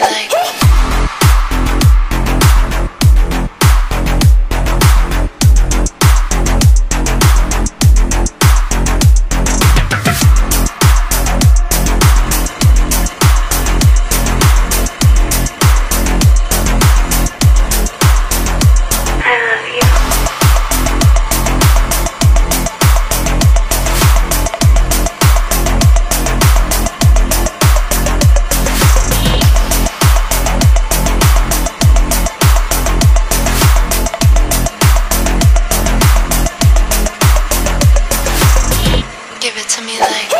like to me like